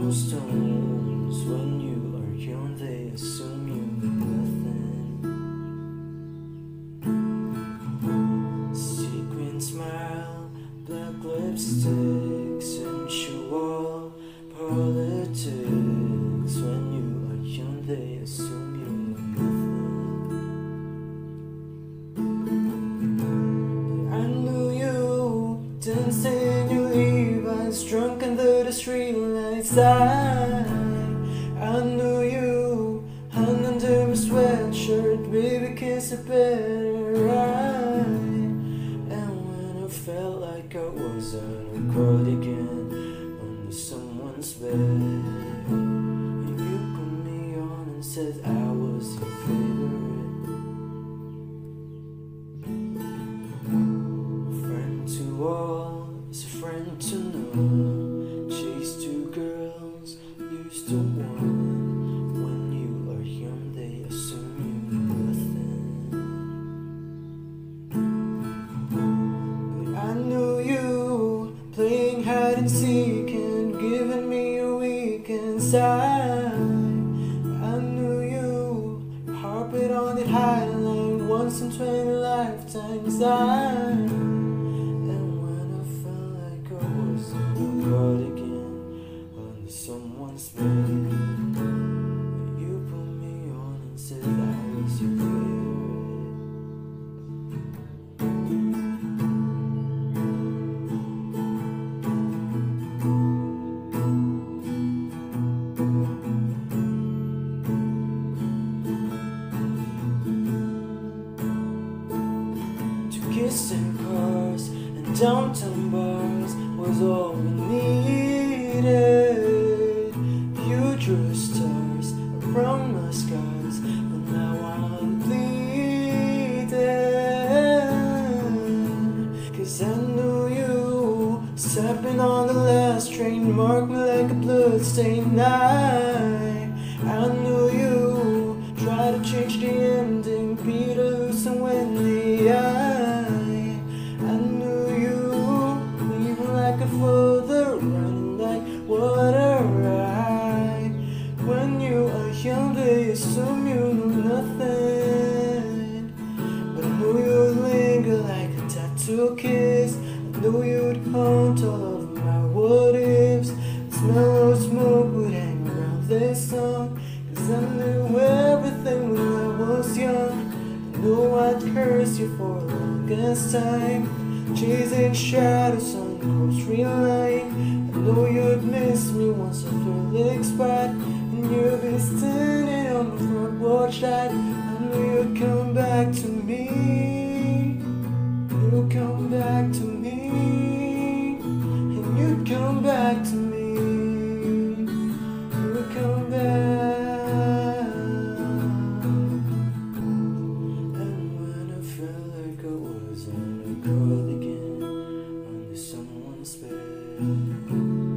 When you are young, they assume you nothing. Sequin smile, black lipsticks, sensual politics. Inside. I knew you hung under my sweatshirt, baby, kiss it better right. And when I felt like I was on a cardigan under someone's bed, you put me on and said lose to one. When you are young, they assume you're nothing. But I knew you playing hide and seek and giving me a weak inside. I knew you harping on that highline once in twenty lifetimes. I In cars and downtown bars was all we needed. You drew stars around my scars, but now I'm bleeding. Cause I knew you stepping on the last train, marked me like a bloodstained night. They assume you know nothing. But I knew you'd linger like a tattoo kiss. I knew you'd haunt all of my what ifs. The smell of smoke would hang around this song. Cause I knew everything when I was young. I knew I'd curse you for the longest time. Chasing shadows on the grocery line. I know you'd miss me once I feel expired torchlight I know you'll come back to me. You'll come back to me. And you'd come back to me. You'll come back. And when I felt like I was on a girl again only someone's bed